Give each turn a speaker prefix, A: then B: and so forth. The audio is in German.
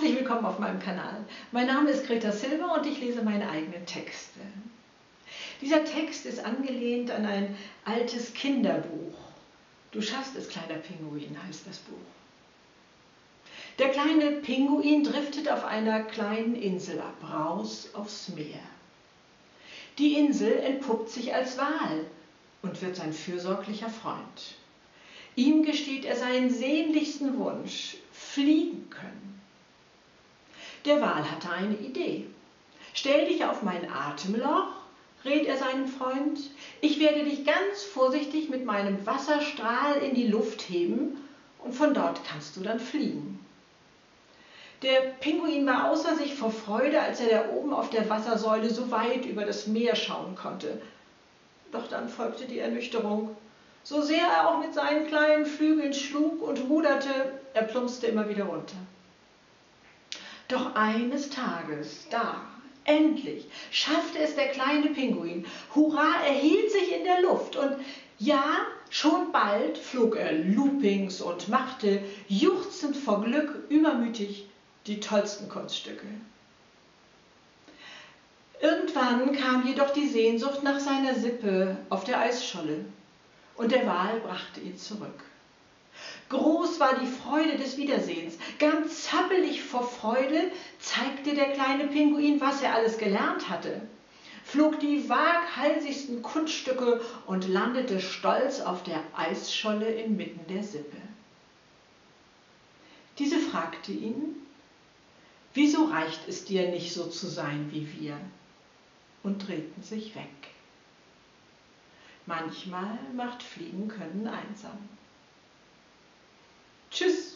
A: Herzlich willkommen auf meinem Kanal. Mein Name ist Greta Silber und ich lese meine eigenen Texte. Dieser Text ist angelehnt an ein altes Kinderbuch. Du schaffst es, kleiner Pinguin, heißt das Buch. Der kleine Pinguin driftet auf einer kleinen Insel ab, raus aufs Meer. Die Insel entpuppt sich als Wal und wird sein fürsorglicher Freund. Ihm gesteht er seinen sehnlichsten Wunsch, fliegen können. Der Wal hatte eine Idee. Stell dich auf mein Atemloch, rät er seinem Freund. Ich werde dich ganz vorsichtig mit meinem Wasserstrahl in die Luft heben und von dort kannst du dann fliegen. Der Pinguin war außer sich vor Freude, als er da oben auf der Wassersäule so weit über das Meer schauen konnte. Doch dann folgte die Ernüchterung. So sehr er auch mit seinen kleinen Flügeln schlug und ruderte, er plumpste immer wieder runter. Doch eines Tages, da, endlich, schaffte es der kleine Pinguin. Hurra, er hielt sich in der Luft und ja, schon bald flog er loopings und machte, juchzend vor Glück, übermütig die tollsten Kunststücke. Irgendwann kam jedoch die Sehnsucht nach seiner Sippe auf der Eisscholle und der Wal brachte ihn zurück. Groß war die Freude des Wiedersehens. Ganz zappelig vor Freude zeigte der kleine Pinguin, was er alles gelernt hatte, flog die waghalsigsten Kunststücke und landete stolz auf der Eisscholle inmitten der Sippe. Diese fragte ihn, wieso reicht es dir nicht so zu sein wie wir? und drehten sich weg. Manchmal macht Fliegen können einsam. Tschüss.